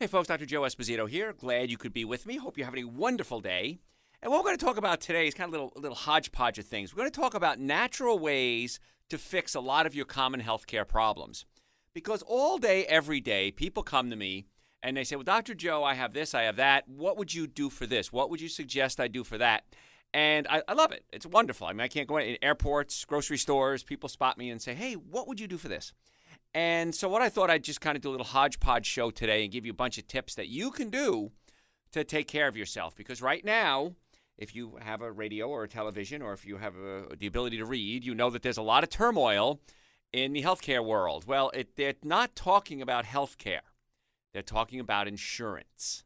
Hey, folks, Dr. Joe Esposito here. Glad you could be with me. Hope you're having a wonderful day. And what we're going to talk about today is kind of a little, little hodgepodge of things. We're going to talk about natural ways to fix a lot of your common healthcare problems. Because all day, every day, people come to me and they say, Well, Dr. Joe, I have this, I have that. What would you do for this? What would you suggest I do for that? And I, I love it. It's wonderful. I mean, I can't go in airports, grocery stores, people spot me and say, Hey, what would you do for this? And so, what I thought I'd just kind of do a little hodgepodge show today and give you a bunch of tips that you can do to take care of yourself. Because right now, if you have a radio or a television, or if you have a, the ability to read, you know that there's a lot of turmoil in the healthcare world. Well, it, they're not talking about healthcare, they're talking about insurance.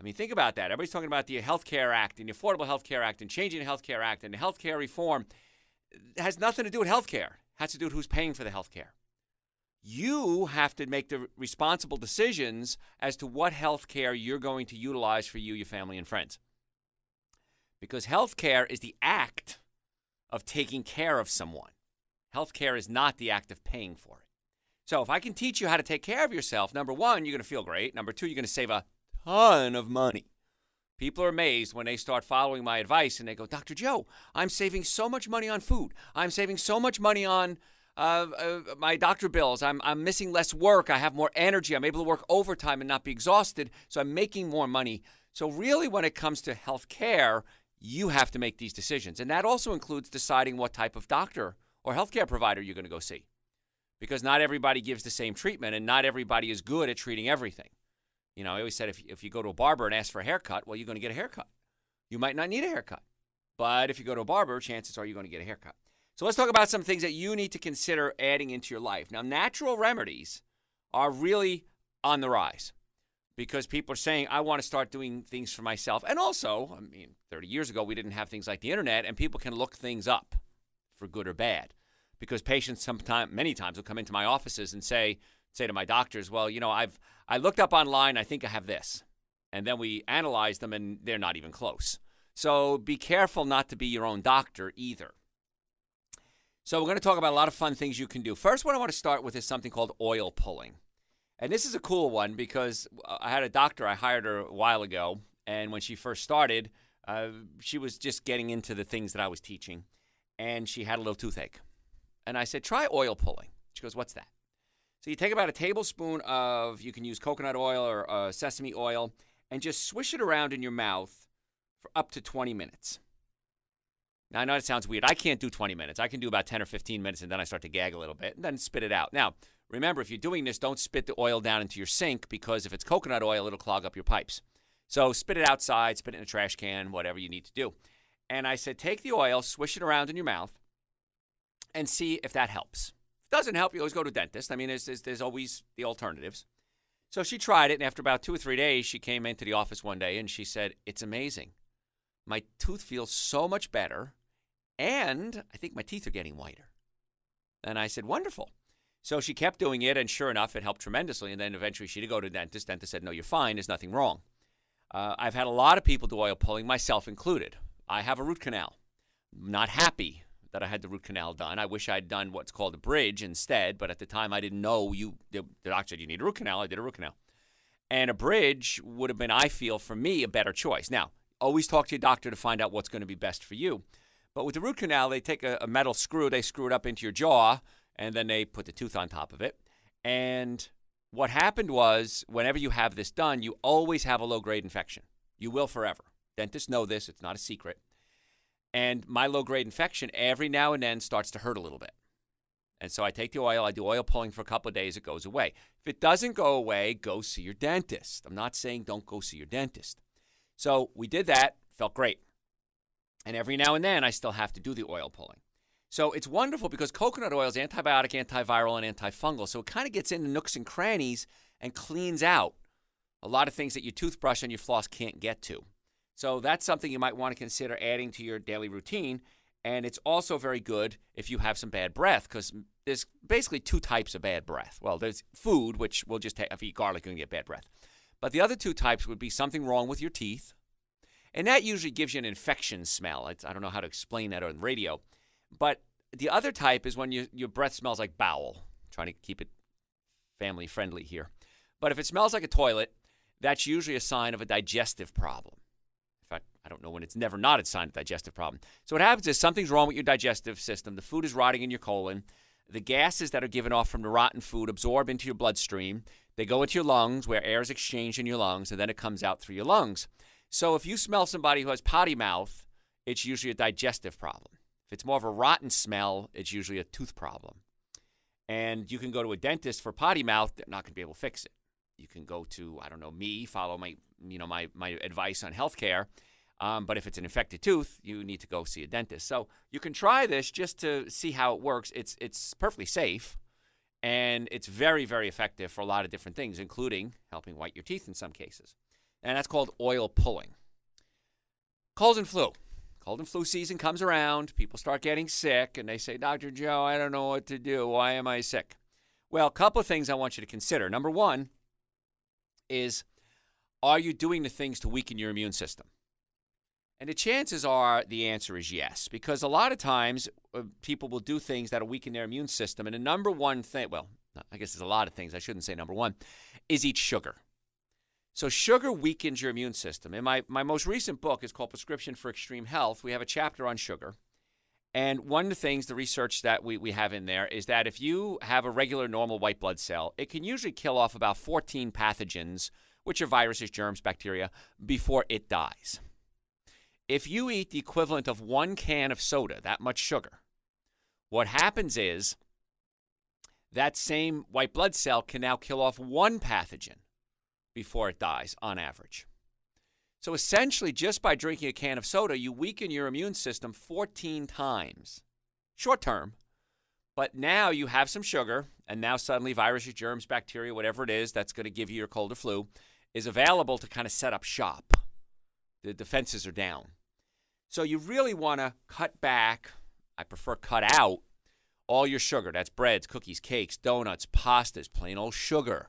I mean, think about that. Everybody's talking about the Healthcare Act and the Affordable Healthcare Act and changing the Healthcare Act and the healthcare reform. It has nothing to do with healthcare. It has to do with who's paying for the healthcare you have to make the responsible decisions as to what health care you're going to utilize for you, your family, and friends. Because health care is the act of taking care of someone. Health care is not the act of paying for it. So if I can teach you how to take care of yourself, number one, you're going to feel great. Number two, you're going to save a ton of money. People are amazed when they start following my advice and they go, Dr. Joe, I'm saving so much money on food. I'm saving so much money on uh, uh, my doctor bills. I'm, I'm missing less work. I have more energy. I'm able to work overtime and not be exhausted. So I'm making more money. So, really, when it comes to health care, you have to make these decisions. And that also includes deciding what type of doctor or healthcare provider you're going to go see. Because not everybody gives the same treatment and not everybody is good at treating everything. You know, I always said if, if you go to a barber and ask for a haircut, well, you're going to get a haircut. You might not need a haircut. But if you go to a barber, chances are you're going to get a haircut. So let's talk about some things that you need to consider adding into your life. Now, natural remedies are really on the rise because people are saying, I want to start doing things for myself. And also, I mean, 30 years ago, we didn't have things like the internet, and people can look things up for good or bad. Because patients sometimes, many times, will come into my offices and say, say to my doctors, well, you know, I've I looked up online, I think I have this. And then we analyze them, and they're not even close. So be careful not to be your own doctor either. So we're going to talk about a lot of fun things you can do. First, what I want to start with is something called oil pulling. And this is a cool one because I had a doctor, I hired her a while ago. And when she first started, uh, she was just getting into the things that I was teaching. And she had a little toothache. And I said, try oil pulling. She goes, what's that? So you take about a tablespoon of, you can use coconut oil or uh, sesame oil, and just swish it around in your mouth for up to 20 minutes. Now, I know it sounds weird. I can't do 20 minutes. I can do about 10 or 15 minutes, and then I start to gag a little bit, and then spit it out. Now, remember, if you're doing this, don't spit the oil down into your sink because if it's coconut oil, it'll clog up your pipes. So spit it outside, spit it in a trash can, whatever you need to do. And I said, take the oil, swish it around in your mouth, and see if that helps. If it doesn't help, you always go to a dentist. I mean, there's, there's, there's always the alternatives. So she tried it, and after about two or three days, she came into the office one day and she said, It's amazing. My tooth feels so much better. And I think my teeth are getting whiter. And I said, Wonderful. So she kept doing it, and sure enough, it helped tremendously. And then eventually she did go to the dentist. Dentist said, No, you're fine. There's nothing wrong. Uh, I've had a lot of people do oil pulling, myself included. I have a root canal. Not happy that I had the root canal done. I wish I'd done what's called a bridge instead, but at the time I didn't know you. The, the doctor said you need a root canal. I did a root canal, and a bridge would have been, I feel, for me, a better choice. Now, always talk to your doctor to find out what's going to be best for you. But with the root canal, they take a, a metal screw, they screw it up into your jaw, and then they put the tooth on top of it. And what happened was, whenever you have this done, you always have a low grade infection. You will forever. Dentists know this, it's not a secret. And my low grade infection every now and then starts to hurt a little bit. And so I take the oil, I do oil pulling for a couple of days, it goes away. If it doesn't go away, go see your dentist. I'm not saying don't go see your dentist. So we did that, felt great. And every now and then, I still have to do the oil pulling. So it's wonderful because coconut oil is antibiotic, antiviral, and antifungal. So it kind of gets into nooks and crannies and cleans out a lot of things that your toothbrush and your floss can't get to. So that's something you might want to consider adding to your daily routine. And it's also very good if you have some bad breath because there's basically two types of bad breath. Well, there's food, which we'll just have, if you eat garlic, you can get bad breath. But the other two types would be something wrong with your teeth, and that usually gives you an infection smell. It's, I don't know how to explain that on radio. But the other type is when you, your breath smells like bowel. I'm trying to keep it family friendly here. But if it smells like a toilet, that's usually a sign of a digestive problem. In fact, I don't know when it's never not a sign of digestive problem. So what happens is something's wrong with your digestive system. The food is rotting in your colon. The gases that are given off from the rotten food absorb into your bloodstream. They go into your lungs where air is exchanged in your lungs and then it comes out through your lungs. So if you smell somebody who has potty mouth, it's usually a digestive problem. If it's more of a rotten smell, it's usually a tooth problem. And you can go to a dentist for potty mouth, they're not going to be able to fix it. You can go to, I don't know, me, follow my, you know, my, my advice on healthcare. Um, but if it's an infected tooth, you need to go see a dentist. So you can try this just to see how it works. It's it's perfectly safe, and it's very very effective for a lot of different things, including helping white your teeth in some cases. And that's called oil pulling. Cold and flu. Cold and flu season comes around. People start getting sick, and they say, Dr. Joe, I don't know what to do. Why am I sick? Well, a couple of things I want you to consider. Number one is are you doing the things to weaken your immune system? And the chances are the answer is yes, because a lot of times uh, people will do things that will weaken their immune system. And the number one thing, well, I guess there's a lot of things, I shouldn't say number one, is eat sugar. So sugar weakens your immune system. And my, my most recent book is called Prescription for Extreme Health. We have a chapter on sugar. And one of the things, the research that we, we have in there is that if you have a regular normal white blood cell, it can usually kill off about 14 pathogens, which are viruses, germs, bacteria, before it dies. If you eat the equivalent of one can of soda, that much sugar, what happens is that same white blood cell can now kill off one pathogen before it dies on average. So essentially, just by drinking a can of soda, you weaken your immune system 14 times. Short term. But now you have some sugar, and now suddenly viruses, germs, bacteria, whatever it is that's going to give you your cold or flu, is available to kind of set up shop. The defenses are down. So you really want to cut back, I prefer cut out, all your sugar. That's breads, cookies, cakes, donuts, pastas, plain old sugar,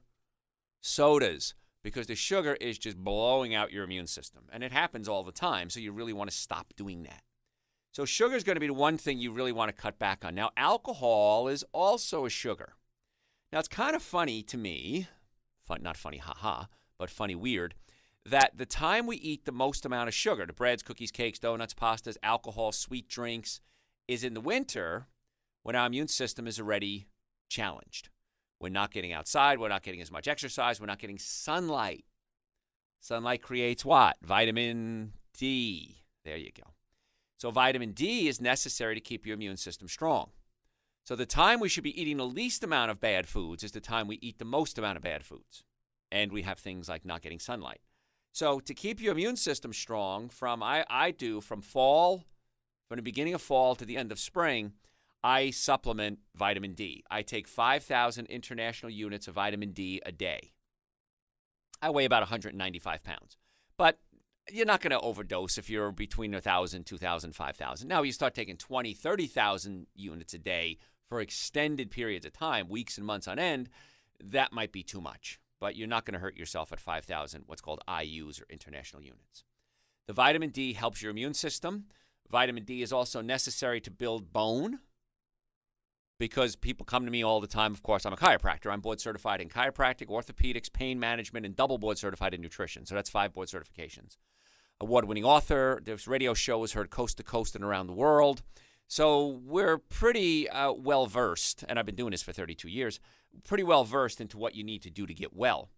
sodas, because the sugar is just blowing out your immune system. And it happens all the time, so you really want to stop doing that. So, sugar is going to be the one thing you really want to cut back on. Now, alcohol is also a sugar. Now, it's kind of funny to me, fun, not funny, haha, but funny, weird, that the time we eat the most amount of sugar, the breads, cookies, cakes, donuts, pastas, alcohol, sweet drinks, is in the winter when our immune system is already challenged. We're not getting outside. We're not getting as much exercise. We're not getting sunlight. Sunlight creates what? Vitamin D. There you go. So, vitamin D is necessary to keep your immune system strong. So, the time we should be eating the least amount of bad foods is the time we eat the most amount of bad foods. And we have things like not getting sunlight. So, to keep your immune system strong, from I, I do from fall, from the beginning of fall to the end of spring, I supplement vitamin D. I take 5,000 international units of vitamin D a day. I weigh about 195 pounds. But you're not going to overdose if you're between 1,000, 2,000, 5,000. Now, you start taking 20, 30,000 units a day for extended periods of time, weeks and months on end, that might be too much. But you're not going to hurt yourself at 5,000, what's called IUs or international units. The vitamin D helps your immune system. Vitamin D is also necessary to build bone because people come to me all the time. Of course, I'm a chiropractor. I'm board certified in chiropractic, orthopedics, pain management, and double board certified in nutrition. So that's five board certifications. Award winning author. This radio show is heard coast to coast and around the world. So we're pretty uh, well versed, and I've been doing this for 32 years, pretty well versed into what you need to do to get well.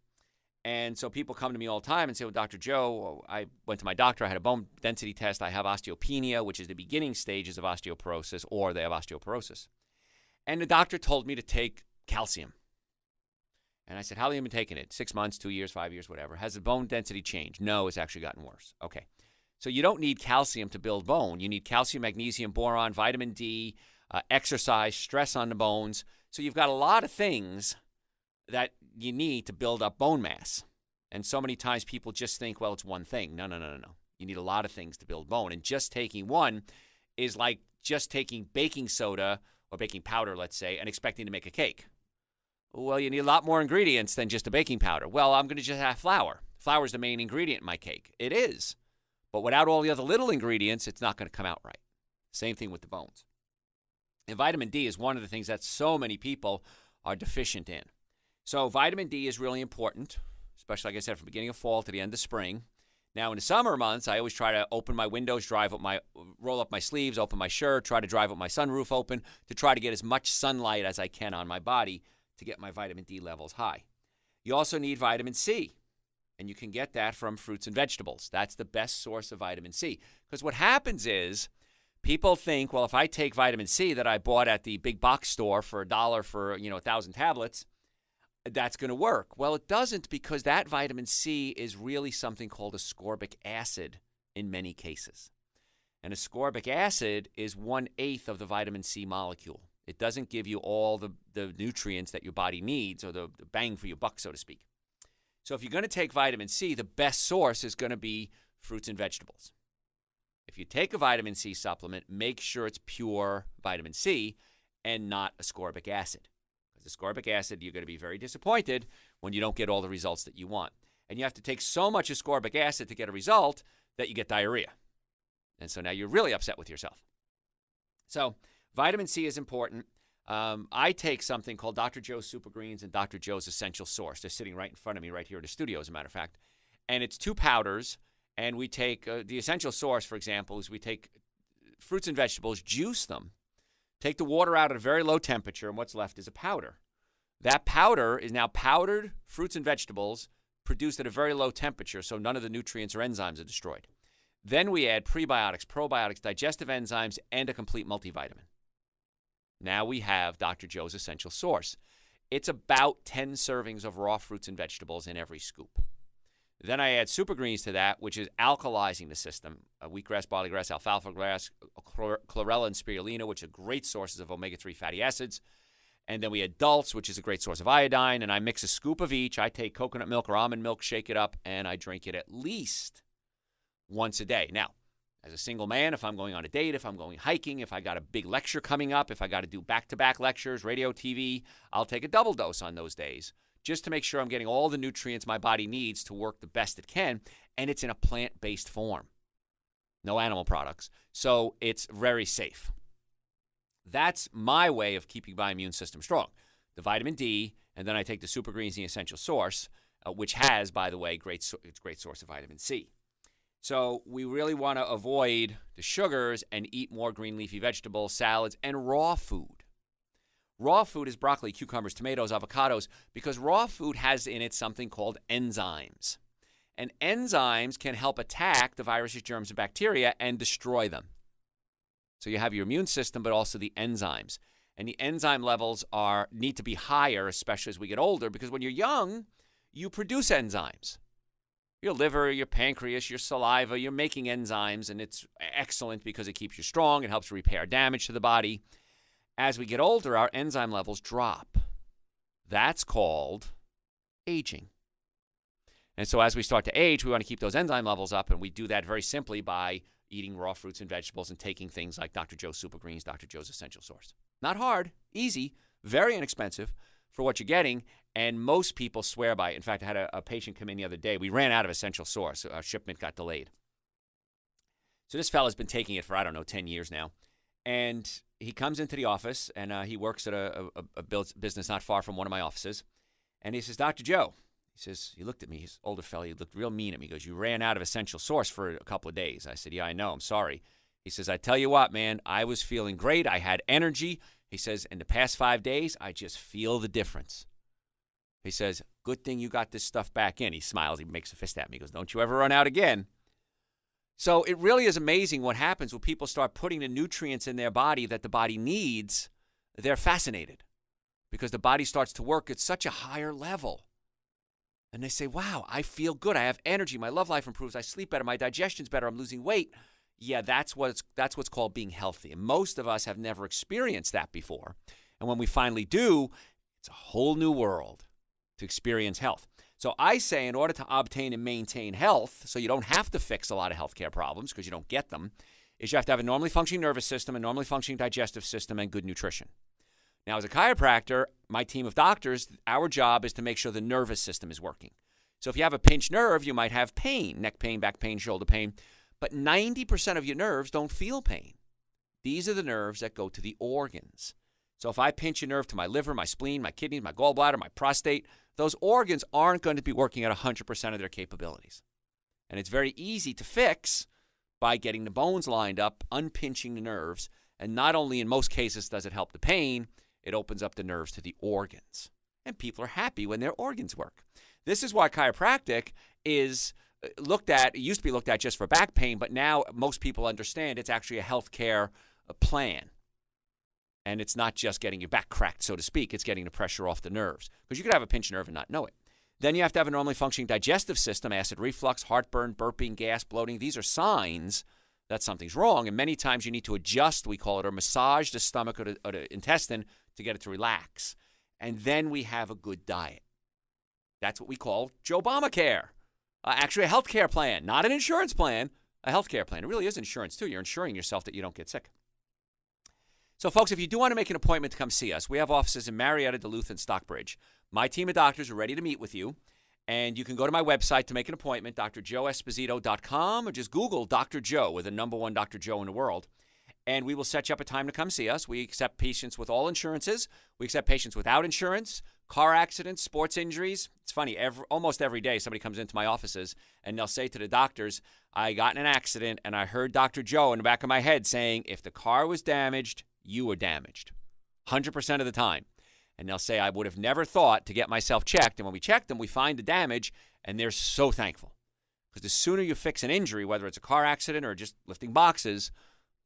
And so people come to me all the time and say, Well, Dr. Joe, I went to my doctor, I had a bone density test, I have osteopenia, which is the beginning stages of osteoporosis, or they have osteoporosis. And the doctor told me to take calcium. And I said, How long have you been taking it? Six months, two years, five years, whatever. Has the bone density changed? No, it's actually gotten worse. Okay. So you don't need calcium to build bone. You need calcium, magnesium, boron, vitamin D, uh, exercise, stress on the bones. So you've got a lot of things that you need to build up bone mass. And so many times people just think, well, it's one thing. No, no, no, no, no. You need a lot of things to build bone. And just taking one is like just taking baking soda or baking powder, let's say, and expecting to make a cake. Well, you need a lot more ingredients than just a baking powder. Well, I'm going to just have flour. Flour is the main ingredient in my cake. It is. But without all the other little ingredients, it's not going to come out right. Same thing with the bones. And vitamin D is one of the things that so many people are deficient in. So, vitamin D is really important, especially, like I said, from beginning of fall to the end of spring. Now, in the summer months, I always try to open my windows, drive up my, roll up my sleeves, open my shirt, try to drive up my sunroof open to try to get as much sunlight as I can on my body to get my vitamin D levels high. You also need vitamin C, and you can get that from fruits and vegetables. That's the best source of vitamin C. Because what happens is people think, well, if I take vitamin C that I bought at the big box store for a dollar for, you know, a thousand tablets, that's going to work. Well, it doesn't because that vitamin C is really something called ascorbic acid in many cases. And ascorbic acid is one eighth of the vitamin C molecule. It doesn't give you all the, the nutrients that your body needs or the, the bang for your buck, so to speak. So, if you're going to take vitamin C, the best source is going to be fruits and vegetables. If you take a vitamin C supplement, make sure it's pure vitamin C and not ascorbic acid ascorbic acid, you're going to be very disappointed when you don't get all the results that you want. And you have to take so much ascorbic acid to get a result that you get diarrhea. And so now you're really upset with yourself. So, vitamin C is important. Um, I take something called Dr. Joe's Super Greens and Dr. Joe's Essential Source. They're sitting right in front of me, right here in the studio, as a matter of fact. And it's two powders. And we take uh, the Essential Source, for example, is we take fruits and vegetables, juice them, Take the water out at a very low temperature, and what's left is a powder. That powder is now powdered fruits and vegetables produced at a very low temperature, so none of the nutrients or enzymes are destroyed. Then we add prebiotics, probiotics, digestive enzymes, and a complete multivitamin. Now we have Dr. Joe's Essential Source. It's about 10 servings of raw fruits and vegetables in every scoop. Then I add super greens to that, which is alkalizing the system. Uh, wheatgrass, barley grass, alfalfa grass, chlorella, and spirulina, which are great sources of omega 3 fatty acids. And then we add dulse, which is a great source of iodine. And I mix a scoop of each. I take coconut milk or almond milk, shake it up, and I drink it at least once a day. Now, as a single man, if I'm going on a date, if I'm going hiking, if I got a big lecture coming up, if I got to do back to back lectures, radio, TV, I'll take a double dose on those days just to make sure I'm getting all the nutrients my body needs to work the best it can. And it's in a plant based form, no animal products. So it's very safe. That's my way of keeping my immune system strong. The vitamin D, and then I take the super greens, the essential source, uh, which has, by the way, great it's great source of vitamin C. So we really want to avoid the sugars and eat more green leafy vegetables, salads, and raw food. Raw food is broccoli, cucumbers, tomatoes, avocados, because raw food has in it something called enzymes. And enzymes can help attack the viruses, germs, and bacteria and destroy them. So you have your immune system, but also the enzymes. And the enzyme levels are need to be higher, especially as we get older, because when you're young, you produce enzymes. Your liver, your pancreas, your saliva, you're making enzymes, and it's excellent because it keeps you strong. It helps repair damage to the body. As we get older, our enzyme levels drop. That's called aging. And so, as we start to age, we want to keep those enzyme levels up, and we do that very simply by eating raw fruits and vegetables and taking things like Dr. Joe's Super Greens, Dr. Joe's Essential Source. Not hard, easy, very inexpensive for what you're getting, and most people swear by it. In fact, I had a, a patient come in the other day. We ran out of Essential Source, our shipment got delayed. So, this fellow's been taking it for, I don't know, 10 years now. And he comes into the office and uh, he works at a, a, a, business not far from one of my offices. And he says, Dr. Joe, he says, he looked at me, he's older fellow, he looked real mean at me. He goes, You ran out of essential source for a couple of days. I said, Yeah, I know, I'm sorry. He says, I tell you what, man, I was feeling great. I had energy. He says, In the past five days, I just feel the difference. He says, Good thing you got this stuff back in. He smiles, he makes a fist at me. He goes, Don't you ever run out again. So it really is amazing what happens when people start putting the nutrients in their body that the body needs. They're fascinated because the body starts to work at such a higher level. And they say, wow, I feel good. I have energy. My love life improves. I sleep better. My digestion's better. I'm losing weight. Yeah, that's what's, that's what's called being healthy. And most of us have never experienced that before. And when we finally do, it's a whole new world to experience health. So I say, in order to obtain and maintain health, so you don't have to fix a lot of healthcare problems because you don't get them, is you have to have a normally functioning nervous system, a normally functioning digestive system, and good nutrition. Now, as a chiropractor, my team of doctors, our job is to make sure the nervous system is working. So if you have a pinched nerve, you might have pain, neck pain, back pain, shoulder pain, but 90% of your nerves don't feel pain. These are the nerves that go to the organs. So if I pinch a nerve to my liver, my spleen, my kidneys, my gallbladder, my prostate, those organs aren't going to be working at 100% of their capabilities. And it's very easy to fix by getting the bones lined up, unpinching the nerves. And not only in most cases does it help the pain, it opens up the nerves to the organs. And people are happy when their organs work. This is why chiropractic is uh, looked at, it used to be looked at just for back pain, but now most people understand it's actually a healthcare uh, plan. And it's not just getting your back cracked, so to speak, it's getting the pressure off the nerves. Because you could have a pinched nerve and not know it. Then you have to have a normally functioning digestive system, acid reflux, heartburn, burping, gas, bloating. These are signs that something's wrong. And many times you need to adjust, we call it, or massage the stomach or the, or the intestine to get it to relax. And then we have a good diet. That's what we call Joe Obamacare. Uh, actually, a health care plan, not an insurance plan, a health care plan. It really is insurance, too. You're insuring yourself that you don't get sick. So, folks, if you do want to make an appointment to come see us, we have offices in Marietta, Duluth, and Stockbridge. My team of doctors are ready to meet with you. And you can go to my website to make an appointment, drjoeesposito.com, or just Google Dr. Joe with the number one Dr. Joe in the world. And we will set you up a time to come see us. We accept patients with all insurances. We accept patients without insurance, car accidents, sports injuries. It's funny, every, almost every day somebody comes into my offices and they'll say to the doctors, I got in an accident and I heard Dr. Joe in the back of my head saying, if the car was damaged, you were damaged. 100% of the time. And they'll say, I would have never thought to get myself checked. And when we check them, we find the damage, and they're so thankful. Because the sooner you fix an injury, whether it's a car accident or just lifting boxes,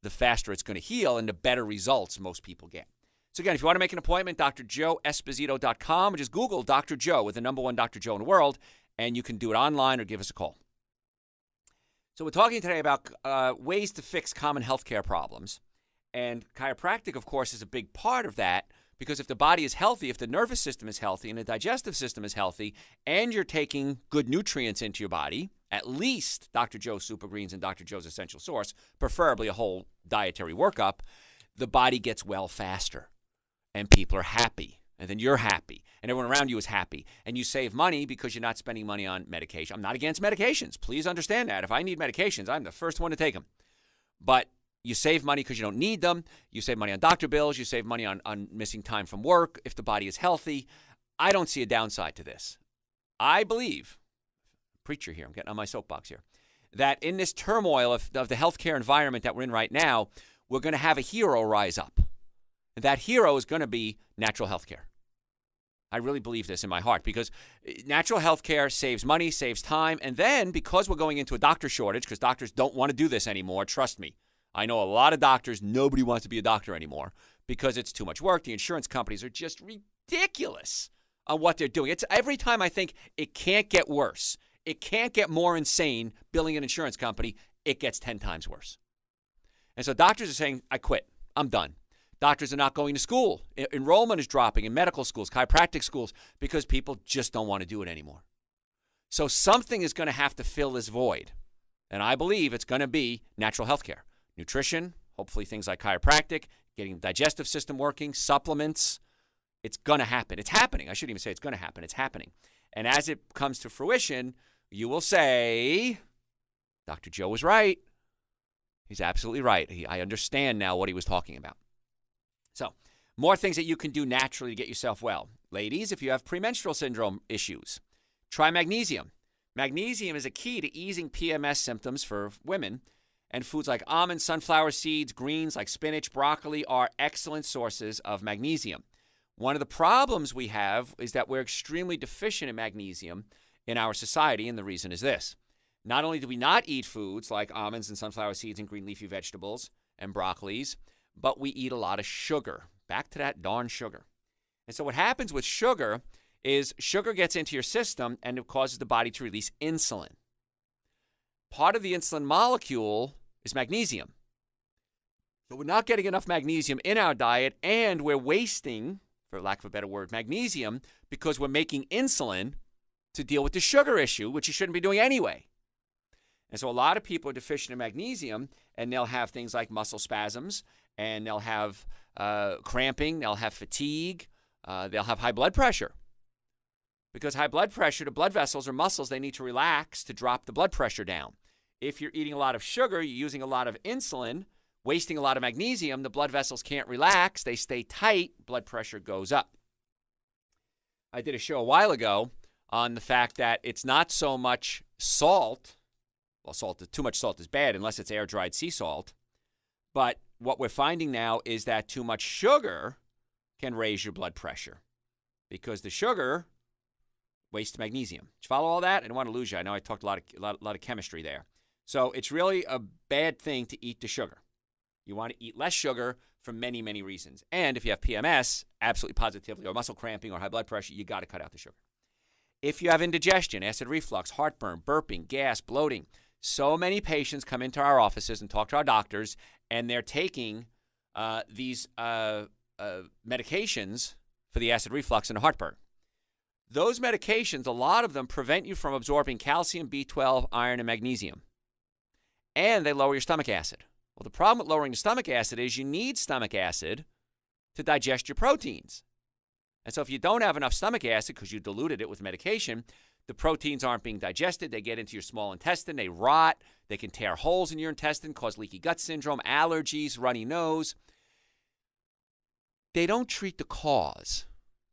the faster it's going to heal and the better results most people get. So, again, if you want to make an appointment, drjoeesposito.com or just Google Dr. Joe with the number one Dr. Joe in the world, and you can do it online or give us a call. So, we're talking today about uh, ways to fix common healthcare problems. And chiropractic, of course, is a big part of that because if the body is healthy, if the nervous system is healthy and the digestive system is healthy, and you're taking good nutrients into your body, at least Dr. Joe's Super Greens and Dr. Joe's Essential Source, preferably a whole dietary workup, the body gets well faster and people are happy. And then you're happy, and everyone around you is happy, and you save money because you're not spending money on medication. I'm not against medications. Please understand that. If I need medications, I'm the first one to take them. But you save money because you don't need them. You save money on doctor bills. You save money on, on missing time from work if the body is healthy. I don't see a downside to this. I believe, preacher here, I'm getting on my soapbox here, that in this turmoil of, of the healthcare environment that we're in right now, we're going to have a hero rise up. And that hero is going to be natural healthcare. I really believe this in my heart because eh, natural health care saves money, saves time. And then because we're going into a doctor shortage, because doctors don't want to do this anymore, trust me, I know a lot of doctors, nobody wants to be a doctor anymore because it's too much work. The insurance companies are just ridiculous on what they're doing. It's every time I think it can't get worse, it can't get more insane billing an insurance company, it gets 10 times worse. And so doctors are saying, I quit. I'm done. Doctors are not going to school. Enrollment is dropping in medical schools, chiropractic schools, because people just don't want to do it anymore. So something is going to have to fill this void. And I believe it's going to be natural health care nutrition, hopefully things like chiropractic, getting the digestive system working, supplements. It's going to happen. It's happening. I shouldn't even say it's going to happen. It's happening. And as it comes to fruition, you will say, Dr. Joe was right. He's absolutely right. He, I understand now what he was talking about. So, more things that you can do naturally to get yourself well. Ladies, if you have premenstrual syndrome issues, try magnesium. Magnesium is a key to easing PMS symptoms for women and foods like almonds, sunflower seeds, greens like spinach, broccoli are excellent sources of magnesium. One of the problems we have is that we're extremely deficient in magnesium in our society, and the reason is this. Not only do we not eat foods like almonds and sunflower seeds and green leafy vegetables and broccolis, but we eat a lot of sugar. Back to that darn sugar. And so, what happens with sugar is sugar gets into your system and it causes the body to release insulin. Part of the insulin molecule is magnesium. So we're not getting enough magnesium in our diet, and we're wasting, for lack of a better word, magnesium because we're making insulin to deal with the sugar issue, which you shouldn't be doing anyway. And so a lot of people are deficient in magnesium, and they'll have things like muscle spasms, and they'll have uh, cramping, they'll have fatigue, uh, they'll have high blood pressure. Because high blood pressure, the blood vessels or muscles, they need to relax to drop the blood pressure down. If you're eating a lot of sugar, you're using a lot of insulin, wasting a lot of magnesium, the blood vessels can't relax, they stay tight, blood pressure goes up. I did a show a while ago on the fact that it's not so much salt. Well, salt, too much salt is bad unless it's air dried sea salt. But what we're finding now is that too much sugar can raise your blood pressure because the sugar wastes magnesium. Did you follow all that? I don't want to lose you. I know I talked a lot of, a lot, a lot of chemistry there. So it's really a bad thing to eat the sugar. You want to eat less sugar for many, many reasons. And if you have PMS, absolutely positively, or muscle cramping or high blood pressure, you got to cut out the sugar. If you have indigestion, acid reflux, heartburn, burping, gas, bloating, so many patients come into our offices and talk to our doctors, and they're taking uh, these uh, uh, medications for the acid reflux and heartburn. Those medications, a lot of them prevent you from absorbing calcium, B12, iron, and magnesium. And they lower your stomach acid. Well, the problem with lowering the stomach acid is you need stomach acid to digest your proteins. And so if you don't have enough stomach acid because you diluted it with medication, the proteins aren't being digested. They get into your small intestine, they rot, they can tear holes in your intestine, cause leaky gut syndrome, allergies, runny nose. They don't treat the cause,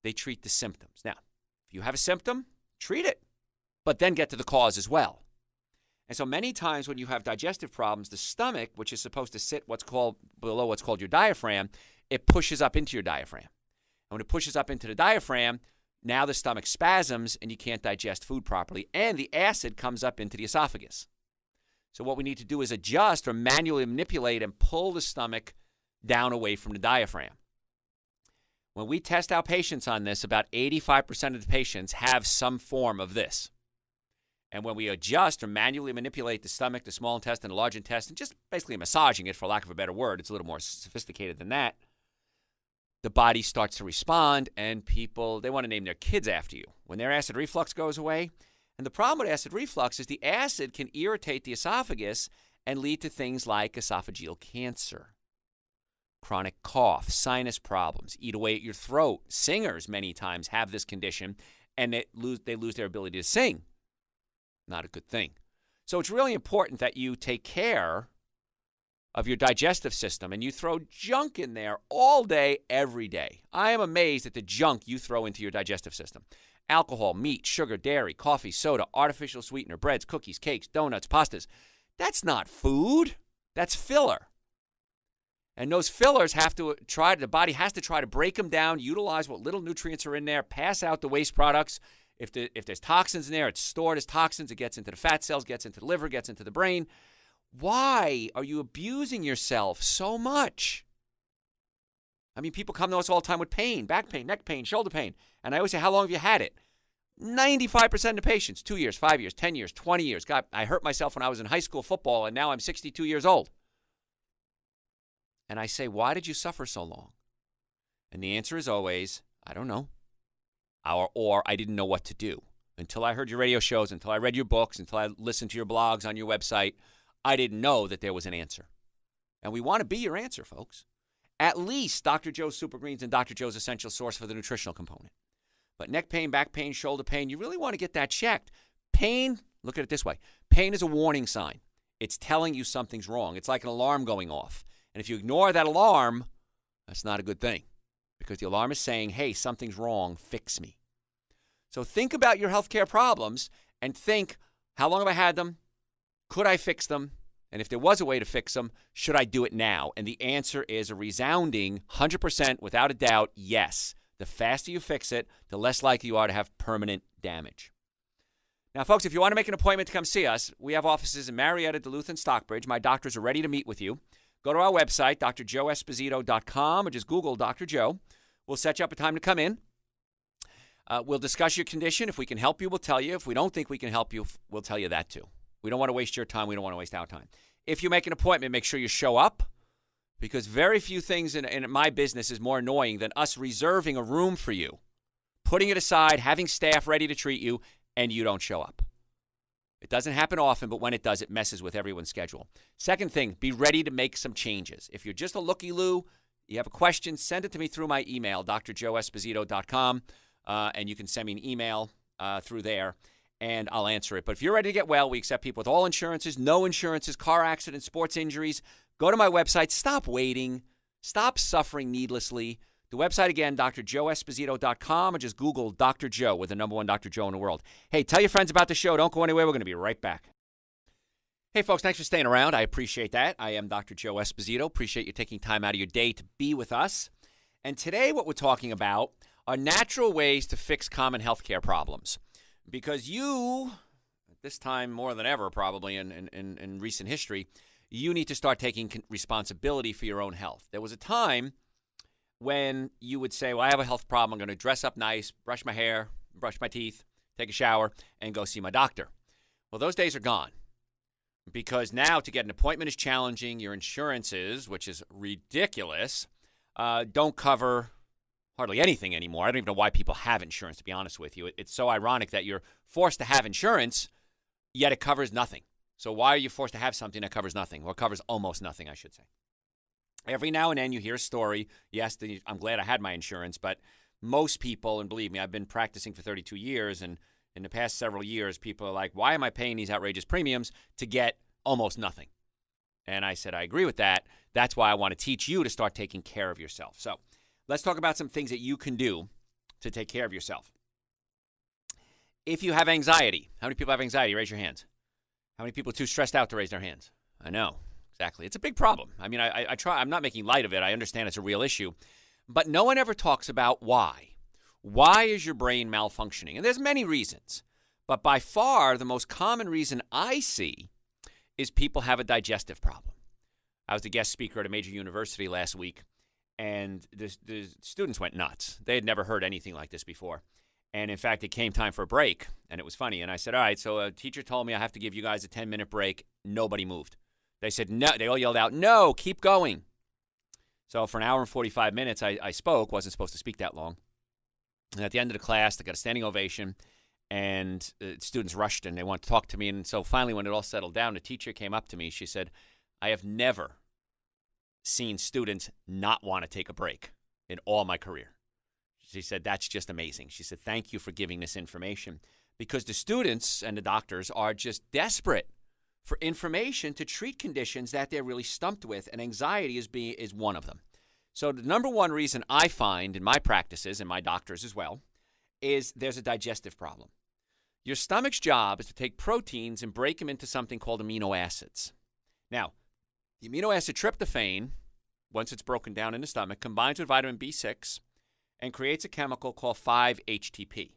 they treat the symptoms. Now, if you have a symptom, treat it, but then get to the cause as well. And so many times when you have digestive problems, the stomach, which is supposed to sit what's called below what's called your diaphragm, it pushes up into your diaphragm. And when it pushes up into the diaphragm, now the stomach spasms and you can't digest food properly, and the acid comes up into the esophagus. So, what we need to do is adjust or manually manipulate and pull the stomach down away from the diaphragm. When we test our patients on this, about 85% of the patients have some form of this. And when we adjust or manually manipulate the stomach, the small intestine, the large intestine, just basically massaging it, for lack of a better word, it's a little more sophisticated than that the body starts to respond and people they want to name their kids after you. When their acid reflux goes away and the problem with acid reflux is the acid can irritate the esophagus and lead to things like esophageal cancer chronic cough sinus problems eat away at your throat. Singers many times have this condition and they lose they lose their ability to sing not a good thing so it's really important that you take care of your digestive system and you throw junk in there all day, every day. I am amazed at the junk you throw into your digestive system alcohol, meat, sugar, dairy, coffee, soda, artificial sweetener, breads, cookies, cakes, donuts, pastas. That's not food, that's filler. And those fillers have to try, the body has to try to break them down, utilize what little nutrients are in there, pass out the waste products. If, the, if there's toxins in there, it's stored as toxins. It gets into the fat cells, gets into the liver, gets into the brain. Why are you abusing yourself so much? I mean, people come to us all the time with pain, back pain, neck pain, shoulder pain. And I always say, How long have you had it? 95% of patients, two years, five years, 10 years, 20 years. God, I hurt myself when I was in high school football, and now I'm 62 years old. And I say, Why did you suffer so long? And the answer is always, I don't know. Or, or I didn't know what to do. Until I heard your radio shows, until I read your books, until I listened to your blogs on your website, I didn't know that there was an answer. And we want to be your answer, folks. At least Dr. Joe's Super Greens and Dr. Joe's Essential Source for the nutritional component. But neck pain, back pain, shoulder pain, you really want to get that checked. Pain, look at it this way pain is a warning sign. It's telling you something's wrong. It's like an alarm going off. And if you ignore that alarm, that's not a good thing because the alarm is saying, hey, something's wrong, fix me. So think about your healthcare problems and think, how long have I had them? Could I fix them? And if there was a way to fix them, should I do it now? And the answer is a resounding 100% without a doubt yes. The faster you fix it, the less likely you are to have permanent damage. Now, folks, if you want to make an appointment to come see us, we have offices in Marietta, Duluth, and Stockbridge. My doctors are ready to meet with you. Go to our website, drjoeesposito.com, or just Google Dr. Joe. We'll set you up a time to come in. Uh, we'll discuss your condition. If we can help you, we'll tell you. If we don't think we can help you, we'll tell you that too. We don't want to waste your time. We don't want to waste our time. If you make an appointment, make sure you show up because very few things in, in my business is more annoying than us reserving a room for you, putting it aside, having staff ready to treat you, and you don't show up. It doesn't happen often, but when it does, it messes with everyone's schedule. Second thing, be ready to make some changes. If you're just a looky loo, you have a question, send it to me through my email, drjoeesposito.com, uh, and you can send me an email uh, through there and I'll answer it. But if you're ready to get well, we accept people with all insurances, no insurances, car accidents, sports injuries, Go to my website. Stop waiting. Stop suffering needlessly. The website again, drjoeesposito.com, or just Google Dr. Joe with the number one Dr. Joe in the world. Hey, tell your friends about the show. Don't go anywhere. We're going to be right back. Hey, folks, thanks for staying around. I appreciate that. I am Dr. Joe Esposito. Appreciate you taking time out of your day to be with us. And today, what we're talking about are natural ways to fix common healthcare problems. Because you, at this time more than ever, probably in, in, in recent history, you need to start taking responsibility for your own health. There was a time when you would say, Well, I have a health problem. I'm going to dress up nice, brush my hair, brush my teeth, take a shower, and go see my doctor. Well, those days are gone because now to get an appointment is challenging. Your insurances, which is ridiculous, uh, don't cover hardly anything anymore. I don't even know why people have insurance, to be honest with you. It's so ironic that you're forced to have insurance, yet it covers nothing. So why are you forced to have something that covers nothing, or covers almost nothing, I should say? Every now and then you hear a story. Yes, the, I'm glad I had my insurance, but most people, and believe me, I've been practicing for 32 years, and in the past several years, people are like, why am I paying these outrageous premiums to get almost nothing? And I said, I agree with that. That's why I want to teach you to start taking care of yourself. So let's talk about some things that you can do to take care of yourself. If you have anxiety, how many people have anxiety? Raise your hands. How many people are too stressed out to raise their hands? I know, exactly. It's a big problem. I mean, I, I try, I'm not making light of it. I understand it's a real issue. But no one ever talks about why. Why is your brain malfunctioning? And there's many reasons. But by far, the most common reason I see is people have a digestive problem. I was the guest speaker at a major university last week, and the, the students went nuts. They had never heard anything like this before. And in fact, it came time for a break, and it was funny. And I said, All right, so a teacher told me I have to give you guys a 10 minute break. Nobody moved. They said, No. They all yelled out, No, keep going. So for an hour and 45 minutes, I, I spoke, wasn't supposed to speak that long. And at the end of the class, they got a standing ovation, and uh, students rushed and they wanted to talk to me. And so finally, when it all settled down, the teacher came up to me. She said, I have never seen students not want to take a break in all my career. She said, That's just amazing. She said, Thank you for giving this information because the students and the doctors are just desperate for information to treat conditions that they're really stumped with, and anxiety is, being, is one of them. So, the number one reason I find in my practices and my doctors as well is there's a digestive problem. Your stomach's job is to take proteins and break them into something called amino acids. Now, the amino acid tryptophan, once it's broken down in the stomach, combines with vitamin B6 and creates a chemical called 5-HTP.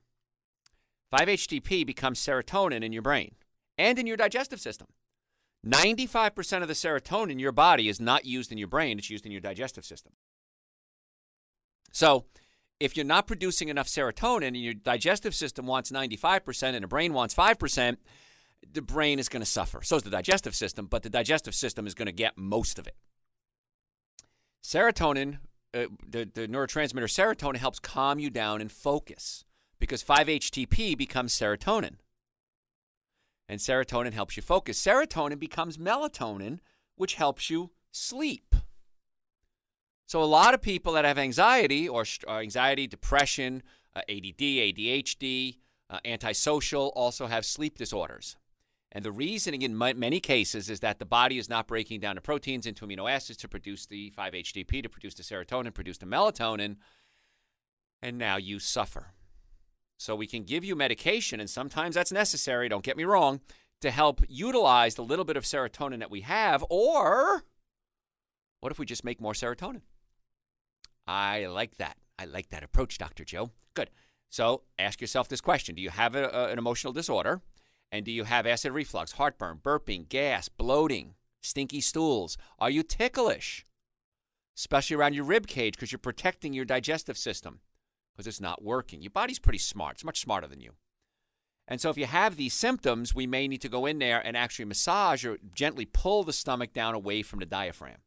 5-HTP becomes serotonin in your brain and in your digestive system. 95% of the serotonin in your body is not used in your brain, it's used in your digestive system. So, if you're not producing enough serotonin and your digestive system wants 95% and the brain wants 5%, the brain is going to suffer. So is the digestive system, but the digestive system is going to get most of it. Serotonin, uh, the, the neurotransmitter serotonin helps calm you down and focus because 5-HTP becomes serotonin. And serotonin helps you focus. Serotonin becomes melatonin, which helps you sleep. So a lot of people that have anxiety or, or anxiety, depression, uh, ADD, ADHD, uh, antisocial also have sleep disorders. And the reasoning in many cases is that the body is not breaking down the proteins into amino acids to produce the 5-HTP, to produce the serotonin, produce the melatonin, and now you suffer. So we can give you medication, and sometimes that's necessary, don't get me wrong, to help utilize the little bit of serotonin that we have, or what if we just make more serotonin? I like that. I like that approach, Dr. Joe. Good. So ask yourself this question Do you have a, a, an emotional disorder? And do you have acid reflux, heartburn, burping, gas, bloating, stinky stools? Are you ticklish? Especially around your rib cage because you're protecting your digestive system because it's not working. Your body's pretty smart. It's much smarter than you. And so if you have these symptoms, we may need to go in there and actually massage or gently pull the stomach down away from the diaphragm.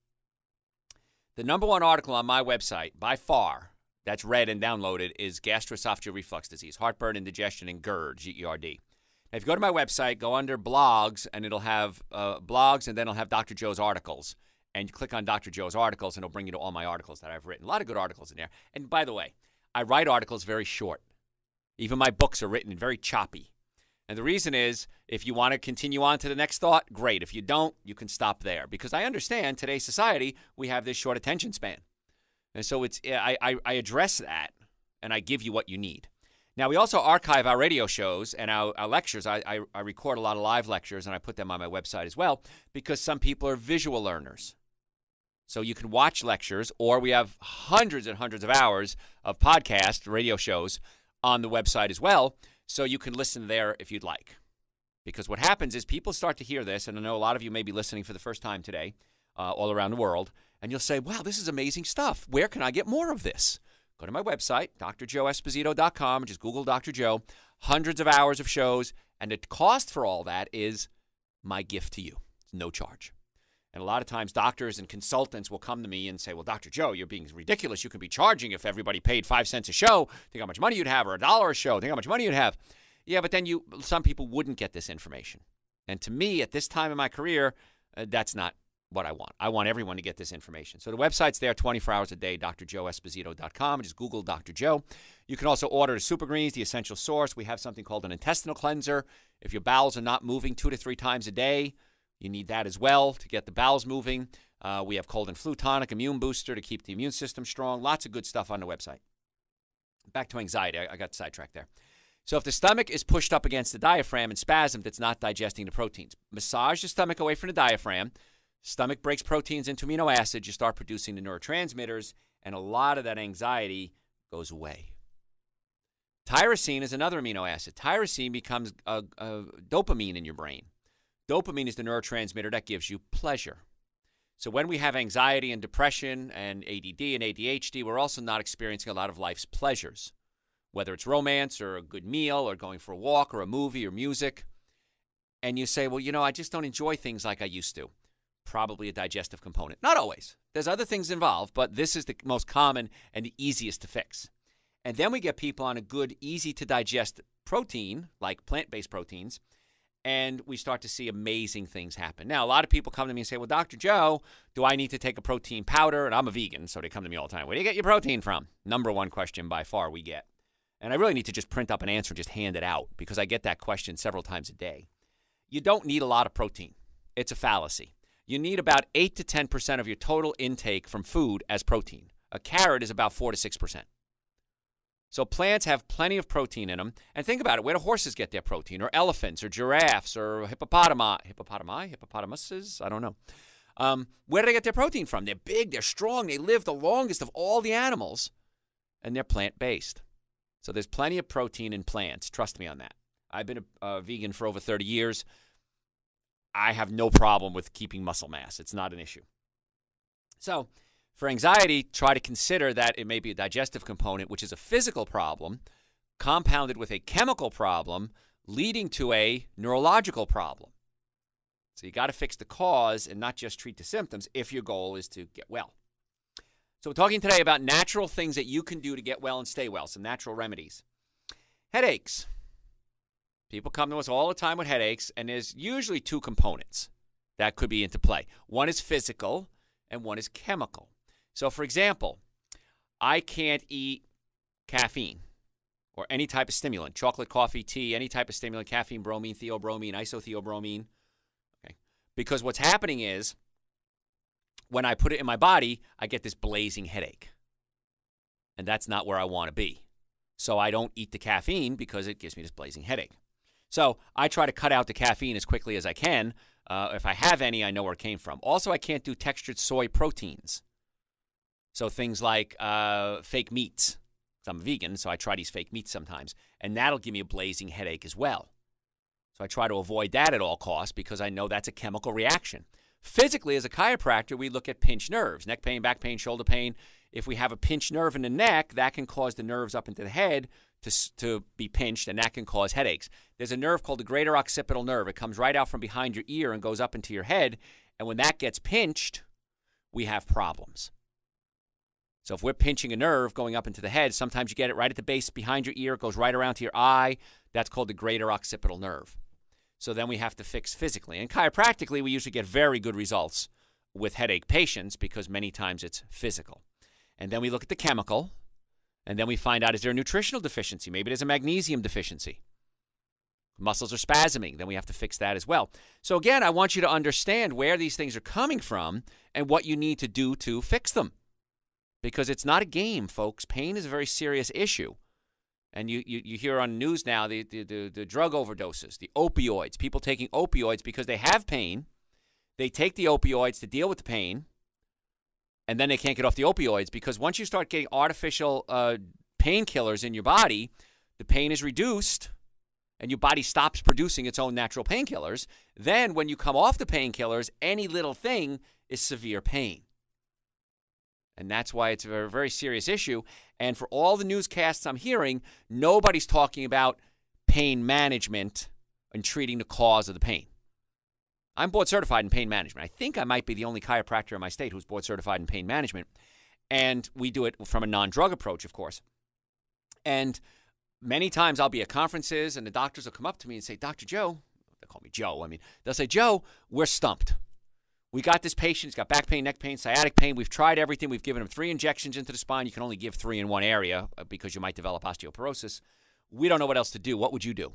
The number one article on my website, by far, that's read and downloaded, is gastroesophageal reflux disease, heartburn, indigestion, and GERD, G-E-R-D. If you go to my website, go under blogs, and it'll have uh, blogs, and then it'll have Dr. Joe's articles. And you click on Dr. Joe's articles, and it'll bring you to all my articles that I've written. A lot of good articles in there. And by the way, I write articles very short. Even my books are written very choppy. And the reason is if you want to continue on to the next thought, great. If you don't, you can stop there because I understand today's society, we have this short attention span. And so it's I, I, I address that and I give you what you need. Now, we also archive our radio shows and our, our lectures. I, I, I record a lot of live lectures and I put them on my website as well because some people are visual learners. So you can watch lectures, or we have hundreds and hundreds of hours of podcast radio shows on the website as well. So you can listen there if you'd like. Because what happens is people start to hear this, and I know a lot of you may be listening for the first time today, uh, all around the world, and you'll say, wow, this is amazing stuff. Where can I get more of this? Go to my website, drjoeesposito.com, just Google Dr. Joe. Hundreds of hours of shows, and the cost for all that is my gift to you. It's no charge. And a lot of times, doctors and consultants will come to me and say, Well, Dr. Joe, you're being ridiculous. You could be charging if everybody paid five cents a show. Think how much money you'd have, or a dollar a show. Think how much money you'd have. Yeah, but then you, some people wouldn't get this information. And to me, at this time in my career, uh, that's not what I want. I want everyone to get this information. So the website's there 24 hours a day, drjoeesposito.com. Just Google Dr. Joe. You can also order the Super Greens, the essential source. We have something called an intestinal cleanser. If your bowels are not moving two to three times a day, you need that as well to get the bowels moving. Uh, we have cold and flu tonic, immune booster to keep the immune system strong. Lots of good stuff on the website. Back to anxiety. I, I got sidetracked there. So if the stomach is pushed up against the diaphragm and spasmed, it's not digesting the proteins. Massage the stomach away from the diaphragm. Stomach breaks proteins into amino acids. You start producing the neurotransmitters, and a lot of that anxiety goes away. Tyrosine is another amino acid. Tyrosine becomes a, a dopamine in your brain. Dopamine is the neurotransmitter that gives you pleasure. So when we have anxiety and depression and ADD and ADHD, we're also not experiencing a lot of life's pleasures, whether it's romance or a good meal or going for a walk or a movie or music. And you say, well, you know, I just don't enjoy things like I used to. Probably a digestive component. Not always. There's other things involved, but this is the most common and the easiest to fix. And then we get people on a good, easy to digest protein, like plant based proteins, and we start to see amazing things happen. Now, a lot of people come to me and say, Well, Dr. Joe, do I need to take a protein powder? And I'm a vegan, so they come to me all the time. Where do you get your protein from? Number one question by far we get. And I really need to just print up an answer and just hand it out because I get that question several times a day. You don't need a lot of protein, it's a fallacy. You need about 8 to 10% of your total intake from food as protein. A carrot is about 4 to 6%. So plants have plenty of protein in them. And think about it: where do horses get their protein, or elephants, or giraffes, or hippopotami? Hippopotami? Hippopotamuses? I don't know. Um, where do they get their protein from? They're big, they're strong, they live the longest of all the animals, and they're plant based. So there's plenty of protein in plants. Trust me on that. I've been a, a vegan for over 30 years. I have no problem with keeping muscle mass. It's not an issue. So for anxiety, try to consider that it may be a digestive component, which is a physical problem, compounded with a chemical problem, leading to a neurological problem. So you got to fix the cause and not just treat the symptoms if your goal is to get well. So we're talking today about natural things that you can do to get well and stay well, some natural remedies. Headaches. People come to us all the time with headaches, and there's usually two components that could be into play. One is physical, and one is chemical. So, for example, I can't eat caffeine or any type of stimulant, chocolate, coffee, tea, any type of stimulant, caffeine, bromine, theobromine, isotheobromine. Okay. Because what's happening is when I put it in my body, I get this blazing headache. And that's not where I want to be. So I don't eat the caffeine because it gives me this blazing headache. So I try to cut out the caffeine as quickly as I can. Uh, if I have any, I know where it came from. Also, I can't do textured soy proteins. So things like uh, fake meats. I'm vegan, so I try these fake meats sometimes, and that'll give me a blazing headache as well. So I try to avoid that at all costs because I know that's a chemical reaction. Physically, as a chiropractor, we look at pinched nerves, neck pain, back pain, shoulder pain. If we have a pinched nerve in the neck, that can cause the nerves up into the head to, to be pinched, and that can cause headaches. There's a nerve called the greater occipital nerve. It comes right out from behind your ear and goes up into your head. And when that gets pinched, we have problems. So if we're pinching a nerve going up into the head, sometimes you get it right at the base behind your ear, it goes right around to your eye. That's called the greater occipital nerve. So then we have to fix physically. And chiropractically, we usually get very good results with headache patients because many times it's physical. And then we look at the chemical, and then we find out is there a nutritional deficiency? Maybe there's a magnesium deficiency. Muscles are spasming, then we have to fix that as well. So, again, I want you to understand where these things are coming from and what you need to do to fix them. Because it's not a game, folks. Pain is a very serious issue. And you, you, you hear on news now the, the, the, the drug overdoses, the opioids, people taking opioids because they have pain. They take the opioids to deal with the pain, and then they can't get off the opioids because once you start getting artificial uh, painkillers in your body, the pain is reduced and your body stops producing its own natural painkillers. Then, when you come off the painkillers, any little thing is severe pain. And that's why it's a very, serious issue. And for all the newscasts I'm hearing, nobody's talking about pain management and treating the cause of the pain. I'm board certified in pain management. I think I might be the only chiropractor in my state who's board certified in pain management. And we do it from a non drug approach, of course. And many times I'll be at conferences and the doctors will come up to me and say, Dr. Joe, they call me Joe. I mean, they'll say, Joe, we're stumped. We got this patient, he's got back pain, neck pain, sciatic pain. We've tried everything. We've given him three injections into the spine. You can only give three in one area uh, because you might develop osteoporosis. We don't know what else to do. What would you do?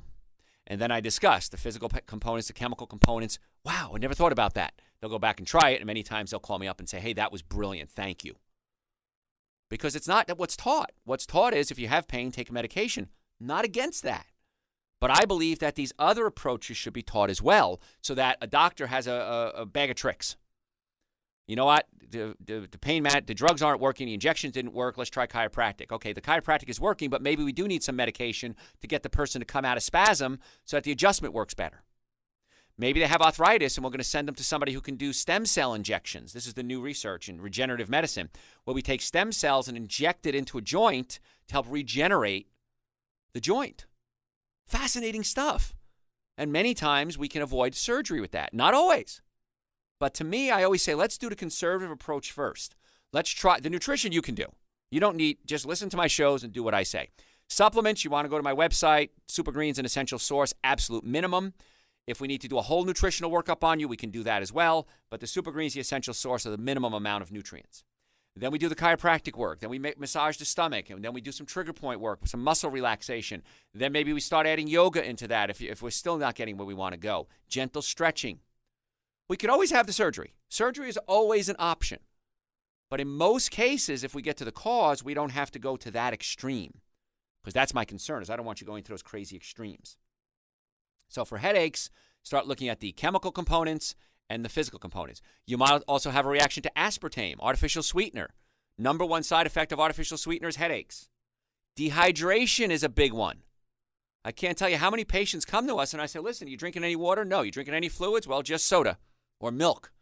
And then I discuss the physical components, the chemical components. Wow, I never thought about that. They'll go back and try it, and many times they'll call me up and say, hey, that was brilliant. Thank you. Because it's not that what's taught. What's taught is if you have pain, take a medication. Not against that. But I believe that these other approaches should be taught as well so that a doctor has a, a, a bag of tricks. You know what? The, the, the pain mat, the drugs aren't working, the injections didn't work. Let's try chiropractic. Okay, the chiropractic is working, but maybe we do need some medication to get the person to come out of spasm so that the adjustment works better. Maybe they have arthritis and we're going to send them to somebody who can do stem cell injections. This is the new research in regenerative medicine, where we take stem cells and inject it into a joint to help regenerate the joint. Fascinating stuff. And many times we can avoid surgery with that. Not always. But to me, I always say let's do the conservative approach first. Let's try the nutrition you can do. You don't need just listen to my shows and do what I say. Supplements, you want to go to my website, Super Greens an essential source, absolute minimum. If we need to do a whole nutritional workup on you, we can do that as well. But the Super Greens, the essential source of the minimum amount of nutrients. Then we do the chiropractic work. Then we make, massage the stomach. And then we do some trigger point work, some muscle relaxation. Then maybe we start adding yoga into that if, if we're still not getting where we want to go. Gentle stretching. We could always have the surgery. Surgery is always an option. But in most cases, if we get to the cause, we don't have to go to that extreme. Because that's my concern is I don't want you going to those crazy extremes. So for headaches, start looking at the chemical components and the physical components. You might also have a reaction to aspartame, artificial sweetener. Number one side effect of artificial sweeteners headaches. Dehydration is a big one. I can't tell you how many patients come to us and I say, listen, you drinking any water? No. You drinking any fluids? Well, just soda or milk.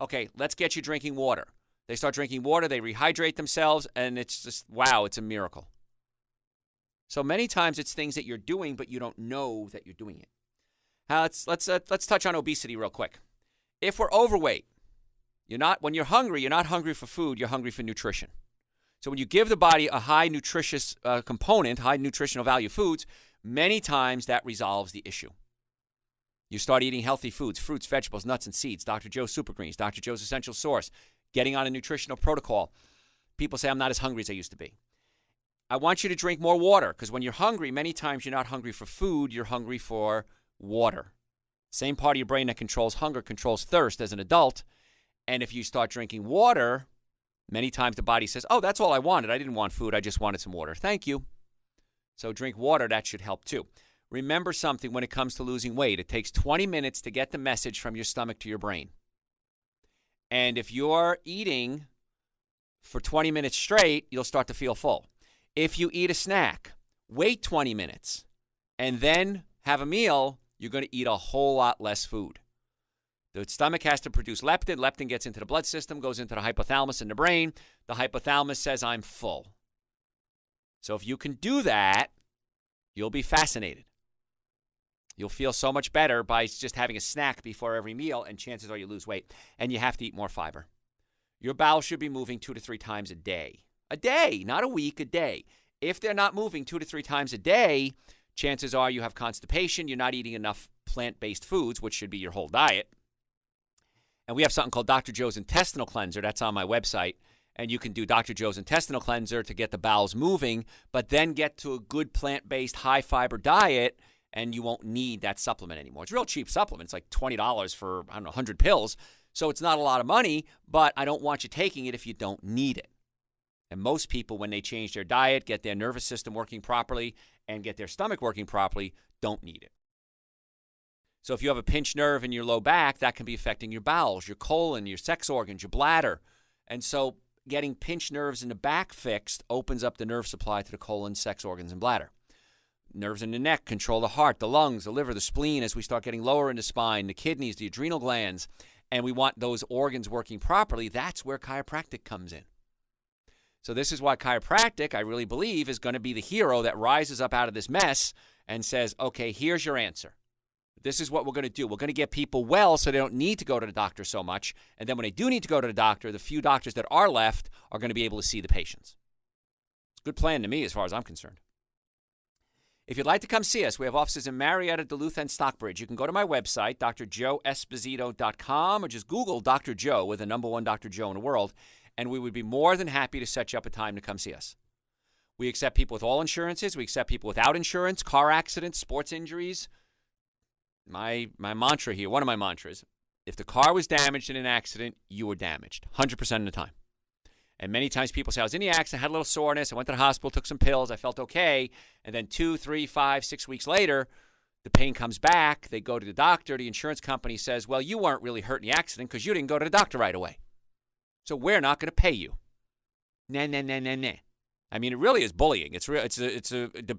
Okay, let's get you drinking water. They start drinking water, they rehydrate themselves, and it's just, wow, it's a miracle. So many times it's things that you're doing, but you don't know that you're doing it. Let's let's uh, let's touch on obesity real quick if we're overweight, you're not when you're hungry, you're not hungry for food, you're hungry for nutrition. So when you give the body a high nutritious uh, component, high nutritional value foods, many times that resolves the issue. You start eating healthy foods, fruits, vegetables, nuts, and seeds. Dr. Joe's Super Greens, Dr. Joe's Essential Source, getting on a nutritional protocol. People say, I'm not as hungry as I used to be. I want you to drink more water because when you're hungry, many times you're not hungry for food, you're hungry for water. Same part of your brain that controls hunger controls thirst as an adult. And if you start drinking water, many times the body says, Oh, that's all I wanted. I didn't want food. I just wanted some water. Thank you. So drink water. That should help too. Remember something when it comes to losing weight it takes 20 minutes to get the message from your stomach to your brain. And if you're eating for 20 minutes straight, you'll start to feel full. If you eat a snack, wait 20 minutes and then have a meal, you're going to eat a whole lot less food. The stomach has to produce leptin. Leptin gets into the blood system, goes into the hypothalamus in the brain. The hypothalamus says, I'm full. So if you can do that, you'll be fascinated. You'll feel so much better by just having a snack before every meal, and chances are you lose weight. And you have to eat more fiber. Your bowels should be moving two to three times a day. A day, not a week, a day. If they're not moving two to three times a day, chances are you have constipation, you're not eating enough plant based foods, which should be your whole diet. And we have something called Dr. Joe's Intestinal Cleanser. That's on my website. And you can do Dr. Joe's Intestinal Cleanser to get the bowels moving, but then get to a good plant based, high fiber diet. and you won't need that supplement anymore. It's a real cheap supplement. It's like $20 for, I don't know, 100 pills. So it's not a lot of money, but I don't want you taking it if you don't need it. And most people, when they change their diet, get their nervous system working properly, and get their stomach working properly, don't need it. So if you have a pinched nerve in your low back, that can be affecting your bowels, your colon, your sex organs, your bladder. And so getting pinched nerves in the back fixed opens up the nerve supply to the colon, sex organs, and bladder. Nerves in the neck control the heart, the lungs, the liver, the spleen as we start getting lower in the spine, the kidneys, the adrenal glands, and we want those organs working properly. That's where chiropractic comes in. So this is why chiropractic, I really believe, is going to be the hero that rises up out of this mess and says, okay, here's your answer. This is what we're going to do. We're going to get people well so they don't need to go to the doctor so much. And then when they do need to go to the doctor, the few doctors that are left are going to be able to see the patients. It's a good plan to me as far as I'm concerned. If you'd like to come see us, we have offices in Marietta, Duluth, and Stockbridge. You can go to my website, drjoeesposito.com, or just Google Dr. Joe with the number one Dr. Joe in the world, and we would be more than happy to set you up a time to come see us. We accept people with all insurances. We accept people without insurance, car accidents, sports injuries. My my mantra here, one of my mantras, if the car was damaged in an accident, you were damaged 100% of the time. And many times people say, I was in the accident, had a little soreness, I went to the hospital, took some pills, I felt okay. And then two, three, five, six weeks later, the pain comes back. They go to the doctor. The insurance company says, Well, you weren't really hurt in the accident because you didn't go to the doctor right away. So we're not going to pay you. Nah, nah, nah, nah, nah. I mean, it really is bullying. It's real. It's a, it's a, the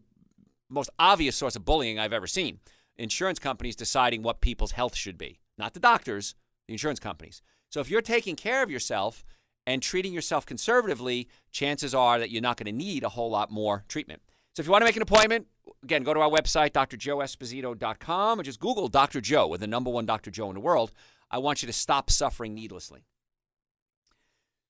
most obvious source of bullying I've ever seen. Insurance companies deciding what people's health should be, not the doctors, the insurance companies. So if you're taking care of yourself and treating yourself conservatively, chances are that you're not going to need a whole lot more treatment. So if you want to make an appointment, again, go to our website, drjoeesposito.com, or just Google Dr. Joe with the number one Dr. Joe in the world. I want you to stop suffering needlessly.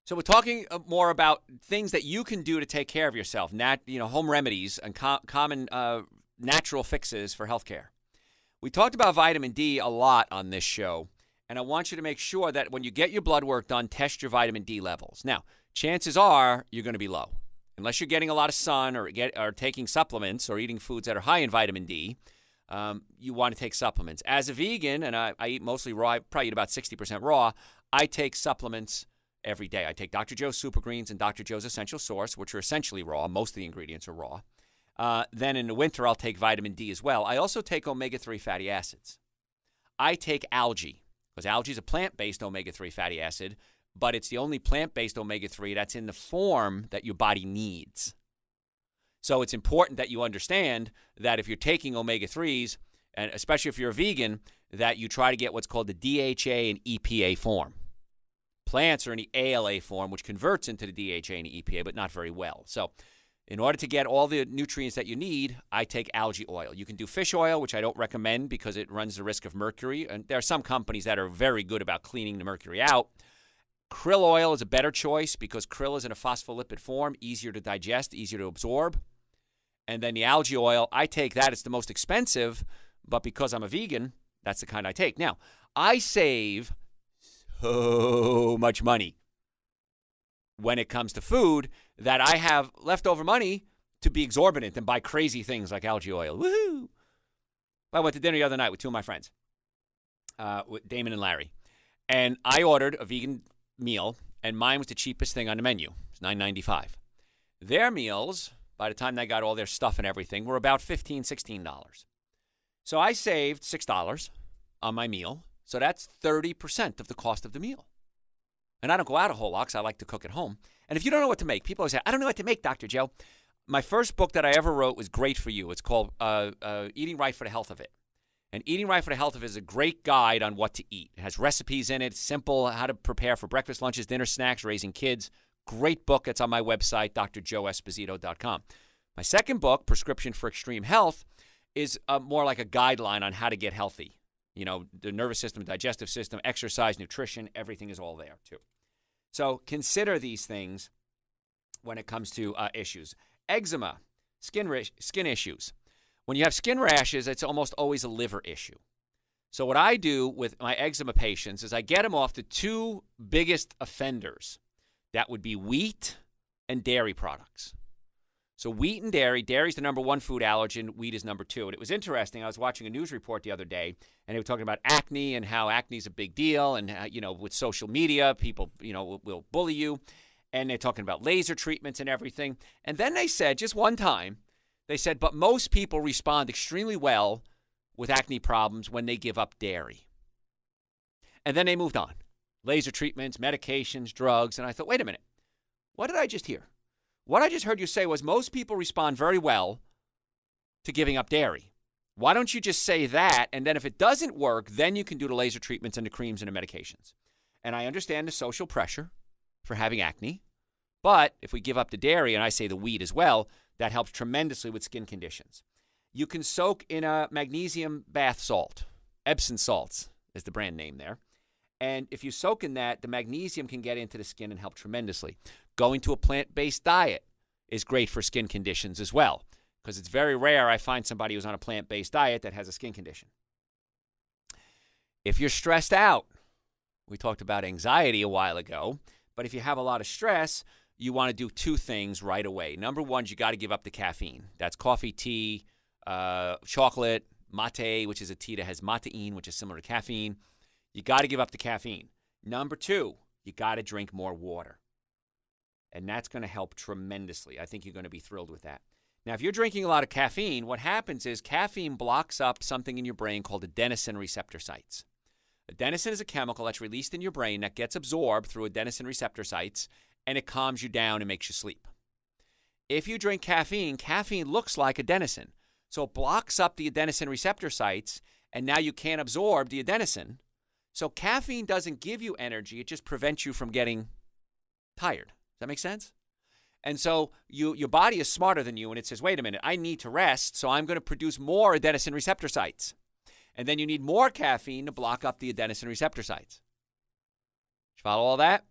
So we're talking uh, more about things that you can do to take care of yourself, nat, you know, home remedies and co- common uh, natural fixes for healthcare. We talked about vitamin D a lot on this show, and I want you to make sure that when you get your blood work done, test your vitamin D levels. Now, chances are you're going to be low, unless you're getting a lot of sun or get or taking supplements or eating foods that are high in vitamin D. Um, you want to take supplements. As a vegan, and I, I eat mostly raw, I probably eat about 60% raw. I take supplements every day. I take Dr. Joe's Super Greens and Dr. Joe's Essential Source, which are essentially raw. Most of the ingredients are raw. Uh, then in the winter, I'll take vitamin D as well. I also take omega 3 fatty acids. I take algae because algae is a plant based omega 3 fatty acid, but it's the only plant based omega 3 that's in the form that your body needs. So it's important that you understand that if you're taking omega 3s, and especially if you're a vegan, that you try to get what's called the DHA and EPA form. Plants are in the ALA form, which converts into the DHA and the EPA, but not very well. So, in order to get all the nutrients that you need, I take algae oil. You can do fish oil, which I don't recommend because it runs the risk of mercury. And there are some companies that are very good about cleaning the mercury out. Krill oil is a better choice because krill is in a phospholipid form, easier to digest, easier to absorb. And then the algae oil, I take that. It's the most expensive, but because I'm a vegan, that's the kind I take. Now, I save so much money when it comes to food that I have leftover money to be exorbitant and buy crazy things like algae oil. Woohoo! I went to dinner the other night with two of my friends, uh, with Damon and Larry, and I ordered a vegan meal, and mine was the cheapest thing on the menu. It's nine ninety five. Their meals, by the time they got all their stuff and everything, were about $15, $16. So I saved $6 on my meal so that's 30% of the cost of the meal. And I don't go out a whole lot because I like to cook at home. And if you don't know what to make, people always say, I don't know what to make, Dr. Joe. My first book that I ever wrote was great for you. It's called uh, uh, Eating Right for the Health of It. And Eating Right for the Health of It is a great guide on what to eat. It has recipes in it, simple, how to prepare for breakfast, lunches, dinner, snacks, raising kids. Great book. It's on my website, drjoeesposito.com. My second book, Prescription for Extreme Health, is uh, more like a guideline on how to get healthy. You know, the nervous system, digestive system, exercise, nutrition, everything is all there too. So consider these things when it comes to uh, issues. Eczema, skin, skin issues. When you have skin rashes, it's almost always a liver issue. So, what I do with my eczema patients is I get them off the two biggest offenders that would be wheat and dairy products. So wheat and dairy, dairy's the number one food allergen, wheat is number two. And it was interesting. I was watching a news report the other day, and they were talking about acne and how acne is a big deal, and how, you know, with social media, people you know will, will bully you, and they're talking about laser treatments and everything. And then they said just one time, they said, but most people respond extremely well with acne problems when they give up dairy. And then they moved on. Laser treatments, medications, drugs, and I thought, wait a minute, what did I just hear? What I just heard you say was most people respond very well to giving up dairy. Why don't you just say that? And then if it doesn't work, then you can do the laser treatments and the creams and the medications. And I understand the social pressure for having acne. But if we give up the dairy, and I say the wheat as well, that helps tremendously with skin conditions. You can soak in a magnesium bath salt. Epsom salts is the brand name there. And if you soak in that, the magnesium can get into the skin and help tremendously. Going to a plant based diet is great for skin conditions as well, because it's very rare I find somebody who's on a plant based diet that has a skin condition. If you're stressed out, we talked about anxiety a while ago, but if you have a lot of stress, you want to do two things right away. Number one, you got to give up the caffeine. That's coffee, tea, uh, chocolate, mate, which is a tea that has matein, which is similar to caffeine. You got to give up the caffeine. Number two, you got to drink more water and that's going to help tremendously. I think you're going to be thrilled with that. Now, if you're drinking a lot of caffeine, what happens is caffeine blocks up something in your brain called adenosine receptor sites. Adenosine is a chemical that's released in your brain that gets absorbed through adenosine receptor sites and it calms you down and makes you sleep. If you drink caffeine, caffeine looks like adenosine. So it blocks up the adenosine receptor sites and now you can't absorb the adenosine. So caffeine doesn't give you energy, it just prevents you from getting tired Does that make sense? And so you, your body is smarter than you, and it says, wait a minute, I need to rest, so I'm going to produce more adenosine receptor sites. And then you need more caffeine to block up the adenosine receptor sites. You follow all that?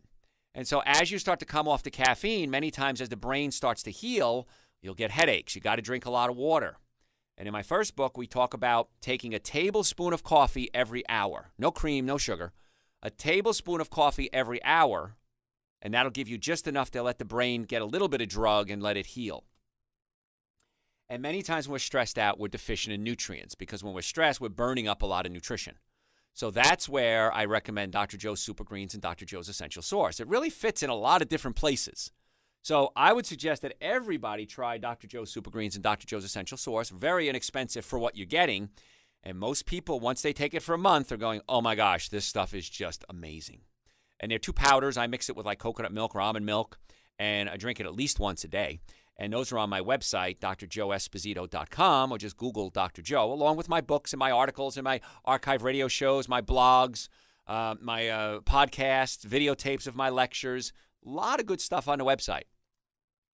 And so as you start to come off the caffeine, many times as the brain starts to heal, you'll get headaches. You got to drink a lot of water. And in my first book, we talk about taking a tablespoon of coffee every hour. No cream, no sugar. A tablespoon of coffee every hour and that'll give you just enough to let the brain get a little bit of drug and let it heal. And many times when we're stressed out, we're deficient in nutrients because when we're stressed, we're burning up a lot of nutrition. So that's where I recommend Dr. Joe's Super Greens and Dr. Joe's Essential Source. It really fits in a lot of different places. So I would suggest that everybody try Dr. Joe's Super Greens and Dr. Joe's Essential Source. Very inexpensive for what you're getting. And most people, once they take it for a month, are going, oh my gosh, this stuff is just amazing and they're two powders. I mix it with like coconut milk or almond milk, and I drink it at least once a day. And those are on my website, drjoeesposito.com, or just Google Dr. Joe, along with my books and my articles and my archive radio shows, my blogs, uh, my uh, podcasts, videotapes of my lectures. A lot of good stuff on the website.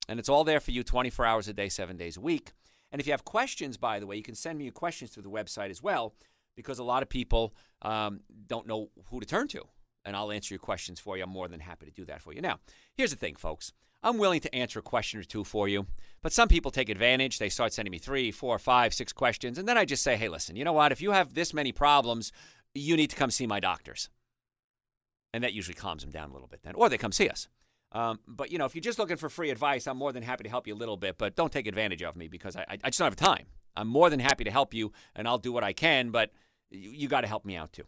And it's all there for you 24 hours a day, seven days a week. And if you have questions, by the way, you can send me your questions through the website as well, because a lot of people um, don't know who to turn to and I'll answer your questions for you. I'm more than happy to do that for you. Now, here's the thing, folks. I'm willing to answer a question or two for you, but some people take advantage. They start sending me three, four, five, six questions, and then I just say, hey, listen, you know what? If you have this many problems, you need to come see my doctors. And that usually calms them down a little bit then, or they come see us. Um, but, you know, if you're just looking for free advice, I'm more than happy to help you a little bit, but don't take advantage of me because I, I, just don't have time. I'm more than happy to help you, and I'll do what I can, but you, you got to help me out too.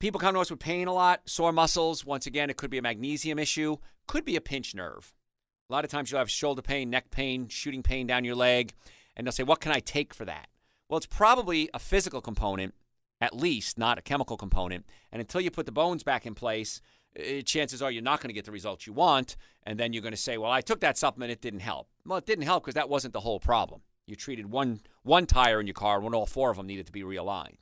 People come to us with pain a lot, sore muscles. Once again, it could be a magnesium issue, could be a pinched nerve. A lot of times you'll have shoulder pain, neck pain, shooting pain down your leg, and they'll say, What can I take for that? Well, it's probably a physical component, at least, not a chemical component. And until you put the bones back in place, chances are you're not going to get the results you want. And then you're going to say, Well, I took that supplement, it didn't help. Well, it didn't help because that wasn't the whole problem. You treated one, one tire in your car when all four of them needed to be realigned.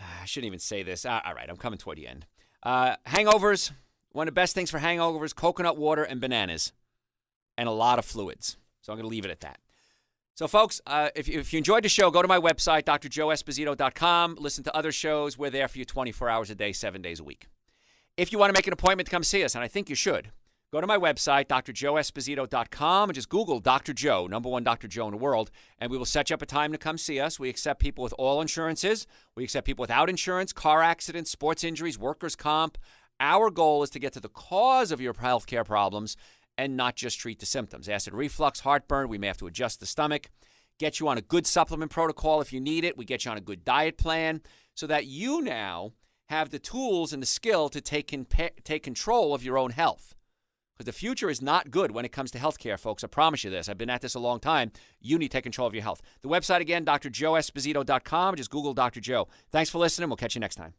I shouldn't even say this. Uh, all right, I'm coming toward the end. Uh, hangovers. One of the best things for hangovers: coconut water and bananas, and a lot of fluids. So I'm going to leave it at that. So, folks, uh, if, you, if you enjoyed the show, go to my website, drjoeesposito.com. Listen to other shows. We're there for you 24 hours a day, seven days a week. If you want to make an appointment to come see us, and I think you should, Go to my website, drjoeesposito.com, and just Google Dr. Joe, number one Dr. Joe in the world, and we will set you up a time to come see us. We accept people with all insurances. We accept people without insurance, car accidents, sports injuries, workers' comp. Our goal is to get to the cause of your health care problems and not just treat the symptoms. Acid reflux, heartburn, we may have to adjust the stomach, get you on a good supplement protocol if you need it. We get you on a good diet plan so that you now have the tools and the skill to take, take control of your own health. Because the future is not good when it comes to healthcare, folks. I promise you this. I've been at this a long time. You need to take control of your health. The website again, drjoeesposito.com. Just Google Dr. Joe. Thanks for listening. We'll catch you next time.